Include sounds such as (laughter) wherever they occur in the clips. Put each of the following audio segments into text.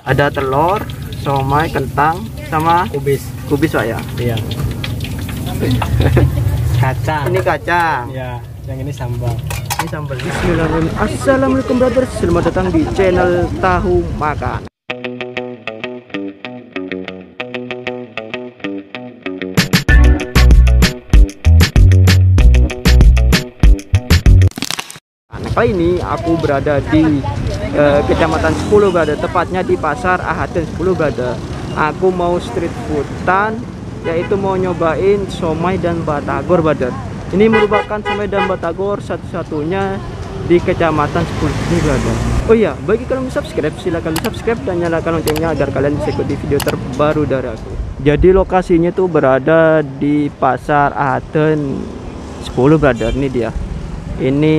Ada telur, somai, kentang, sama kubis kubis pak ya. iya (laughs) kacang Ini kacang. ya yang ini sambal Ini sambal. Bismillahirrahmanirrahim. Assalamualaikum brother. Selamat datang di channel Tahu Makan. Nah, kali ini aku berada di eh, Kecamatan 10 Brother, tepatnya di Pasar Ahaten 10 Brother. Aku mau street foodan yaitu mau nyobain somai dan batagor Brother. Ini merupakan somai dan batagor satu-satunya di Kecamatan 10 ini Brother. Oh iya, bagi kalian yang subscribe silahkan subscribe dan nyalakan loncengnya agar kalian bisa ikuti video terbaru dari aku. Jadi lokasinya tuh berada di Pasar Ahaten 10 Brother. Ini dia ini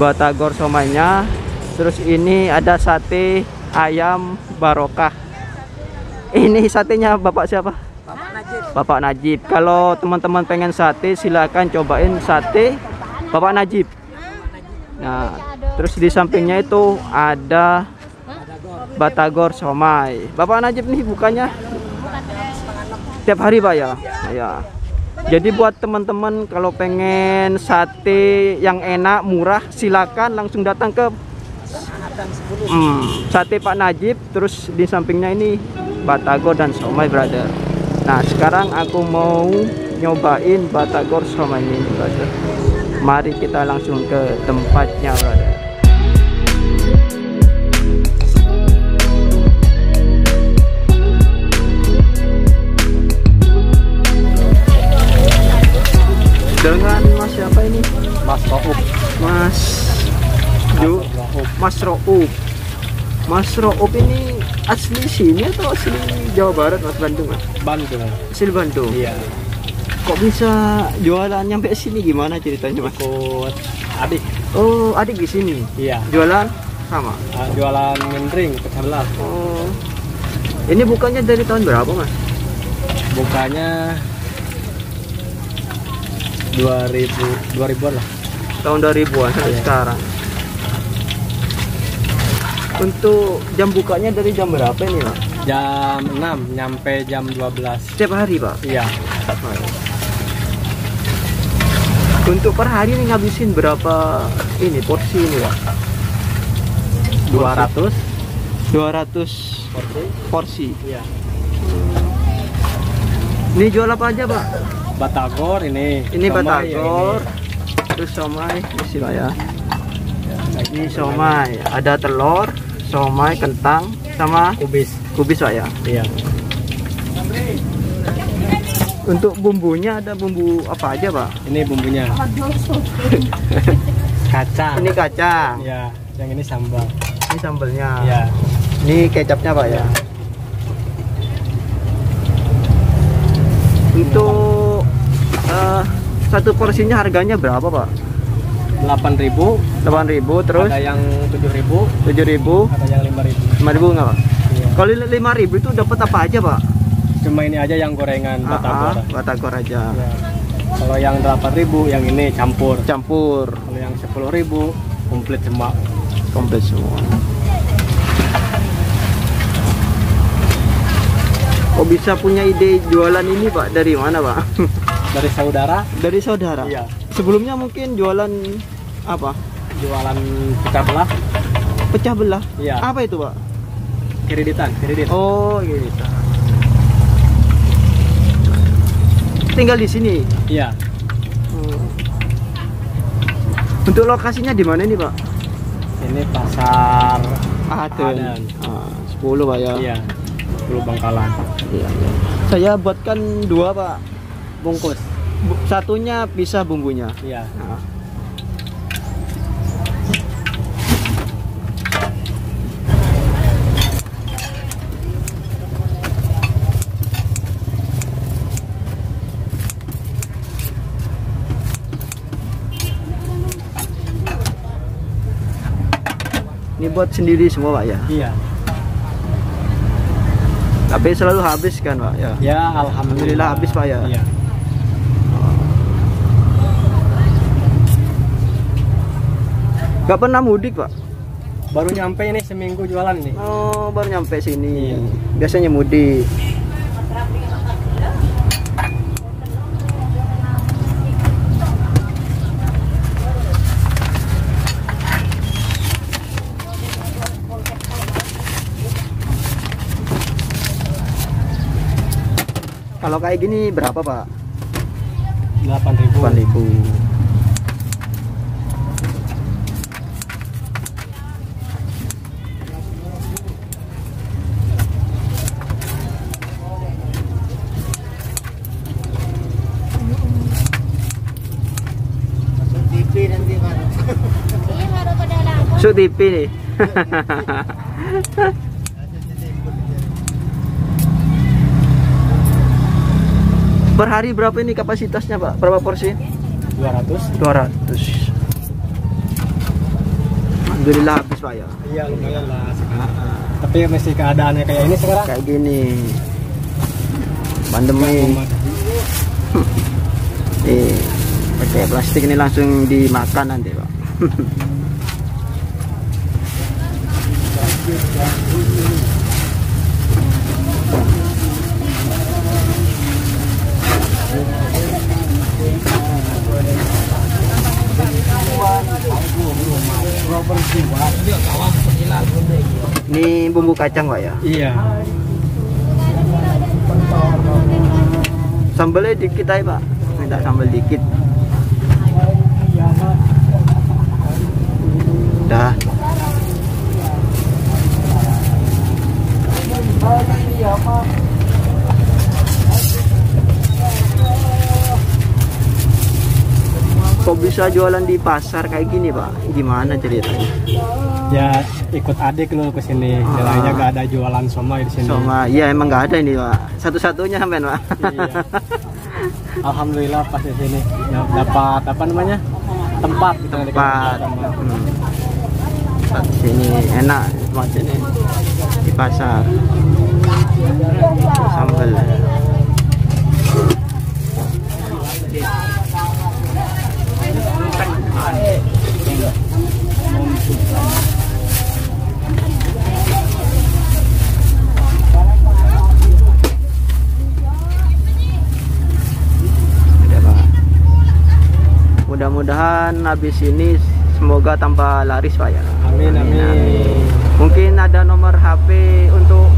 batagor somainya terus ini ada sate ayam barokah. Ini satenya bapak siapa? Bapak Najib. Bapak Najib. Kalau teman-teman pengen sate silahkan cobain sate bapak Najib. Nah terus di sampingnya itu ada batagor somai. Bapak Najib nih bukannya? Tiap hari pak ya? Ya jadi buat teman-teman kalau pengen sate yang enak, murah, silakan langsung datang ke hmm, sate Pak Najib. Terus di sampingnya ini batagor dan somai, brother. Nah, sekarang aku mau nyobain batagor somai ini, brother. Mari kita langsung ke tempatnya, brother. Dengan Mas siapa ini? Mas Rohub Mas Ju Mas Roub. Mas Roub ini asli sini atau asli Jawa Barat, Mas Bandung, Mas? Bandung Asli Bandung. iya Kok bisa jualan nyampe sini gimana ceritanya, Mas? ikut adik Oh, adik di sini. iya Jualan sama. Ah, jualan mendring pecah belah Oh. Ini bukannya dari tahun berapa, Mas? bukanya 2000 2000 lah Tahun 2000-an sampai Iya. sekarang. Untuk jam bukanya dari jam berapa ini, Pak? jam 6 nyampe jam 12 Setiap hari, Pak. iya Untuk per hari ini ngabisin berapa ini porsi ini, Pak? 200 200 porsi porsi. iya Ini jual apa aja, Pak? batagor ini Ini somai batagor, ini. terus somai, isi ya. Lagi Ini somai, ada telur, somai, kentang, sama kubis kubis Pak ya. iya Untuk bumbunya ada bumbu apa aja, Pak? ini bumbunya (laughs) kacang Ini kacang, ya yang ini sambal ini sambelnya. ya Ini kecapnya, Pak ya. Untuk eh, satu porsinya harganya berapa, Pak? 8000 8.000 terus ada yang 7000 7.000 ada yang 5000 5.000 enggak, Pak? iya. Kalau 5.000 itu dapat apa aja, Pak? cuma ini aja yang gorengan Ah, batagor ah, batagor aja. Ya. kalau yang 8000 yang ini campur Campur kalau yang 10000 komplit semua komplit semua. Kok bisa punya ide jualan ini, Pak? Dari mana, Pak? (laughs) dari saudara Dari saudara. iya Sebelumnya mungkin jualan apa? jualan pecah belah Pecah belah. Iya. Apa itu, Pak? kreditan kredit Oh, gitu. Tinggal di sini. iya Hmm. Untuk lokasinya di mana ini, Pak? ini pasar Aden. Ah, 10, Pak ya. iya dulu bangkalan Iya, iya. Saya buatkan dua, Pak. bungkus Bu- Satunya pisah bumbunya. iya Nah. Ini buat sendiri semua, Pak ya. iya Tapi selalu habis kan, Pak ya. ya alhamdulillah habis, Pak, ya? iya Gak pernah mudik, Pak. Baru nyampe ini seminggu jualan nih. Oh, baru nyampe sini. Iya. Biasanya mudik. Kalau kayak gini berapa, Pak? 8.000. 8000. Su TV nih. per hari berapa ini kapasitasnya, Pak? Berapa porsi? 200. 200. Alhamdulillah habis, Pak ya. Iya lumayan lah sekarang. Tapi masih keadaannya kayak ini sekarang. Kayak gini. Pandemi. Eh, (laughs) pakai plastik ini langsung dimakan nanti, Pak. (laughs) Ini bumbu kacang, Pak ya. Iya. Sambalnya dikit aja, Pak. Minta sambal dikit. Dah. Kok bisa jualan di pasar kayak gini, Pak? Gimana ceritanya? Ya ikut adik lu ke sini. Ah. Jalannya gak ada jualan somai di sini. Sama, iya emang nggak ada ini, Pak. Satu-satunya sampean, Pak. Iya. Alhamdulillah pas di sini da- dapat apa namanya tempat gitu Tempat. Hmm. Tempat di sini enak tempat sini di pasar. Sambal. Ada, Pak. Mudah-mudahan habis ini semoga tambah laris Pak ya. Amin amin. Mungkin ada nomor HP untuk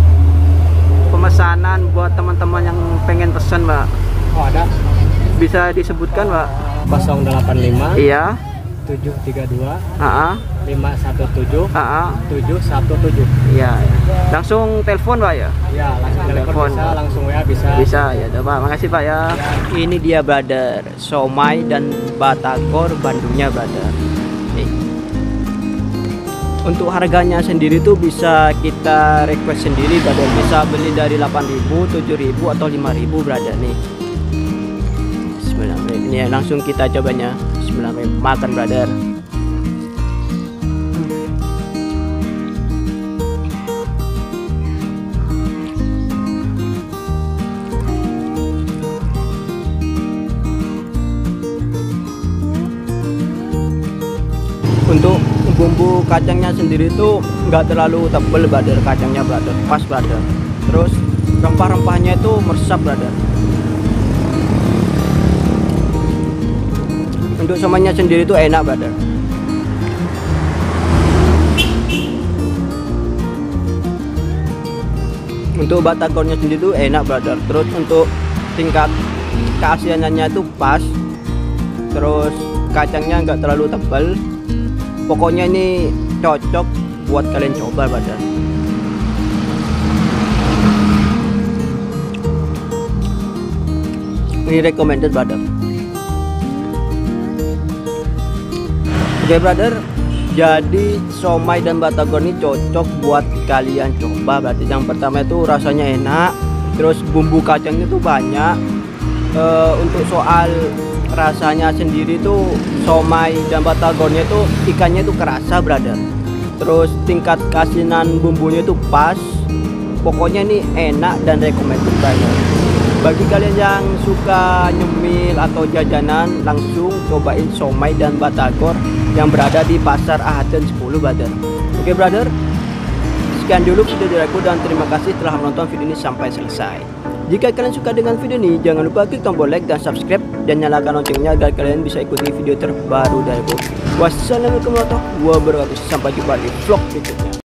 pemesanan buat teman-teman yang pengen pesan Pak. Oh ada Bisa disebutkan Pak? 085 Iya. 732 AA. 517 AA. 717. Iya. Langsung telepon Pak ya? Ya langsung telepon bisa, langsung WA bisa. Bisa ya, udah, Pak. Makasih Pak ya. Ini dia brother, somai dan batagor Bandungnya brother. Nih. Untuk harganya sendiri tuh bisa kita request sendiri brother. Bisa beli dari 8.000, 7.000 atau 5.000 brother nih. Bismillahirrahmanirrahim. Ini langsung kita cobanya. Bismillahirrahmanirrahim. Makan brother. untuk bumbu kacangnya sendiri tuh nggak terlalu tebel brother kacangnya brother pas brother terus rempah-rempahnya itu meresap brother untuk semuanya sendiri tuh enak brother untuk batagornya sendiri tuh enak brother terus untuk tingkat keasianannya itu pas. Terus kacangnya nggak terlalu tebal. Pokoknya ini cocok buat kalian coba brother ini recommended brother oke brother. Jadi somai dan batagor ini cocok buat kalian. Coba berarti yang pertama itu rasanya enak terus bumbu kacangnya tuh banyak. Eh, untuk soal rasanya sendiri tuh somai dan batagornya itu ikannya itu kerasa brother. Terus tingkat kasinan bumbunya itu pas. Pokoknya ini enak dan recommended banget. Bagi kalian yang suka nyemil atau jajanan langsung cobain somai dan batagor yang berada di pasar Ahaten 10 brother Oke brother, sekian dulu video dari aku dan terima kasih telah menonton video ini sampai selesai. Jika kalian suka dengan video ini, jangan lupa klik tombol like dan subscribe dan nyalakan loncengnya agar kalian bisa ikuti video terbaru dari aku. Wassalamualaikum warahmatullahi wabarakatuh. Sampai jumpa di vlog berikutnya.